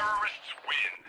Terrorists win.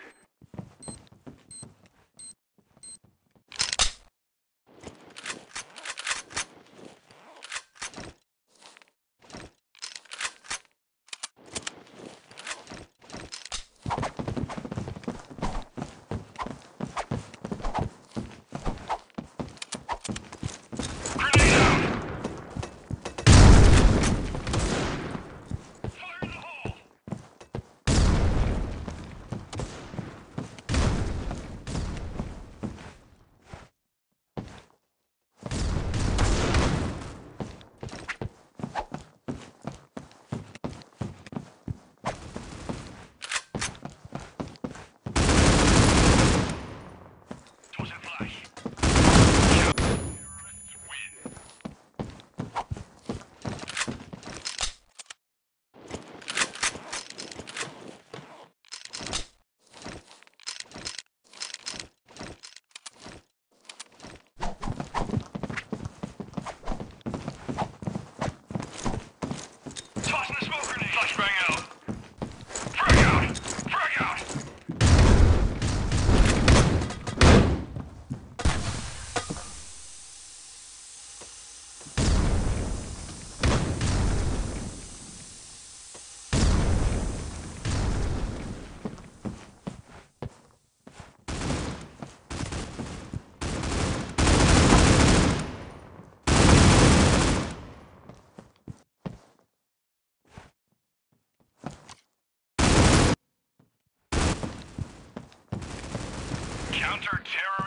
Counter-terrorists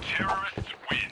terrorists win.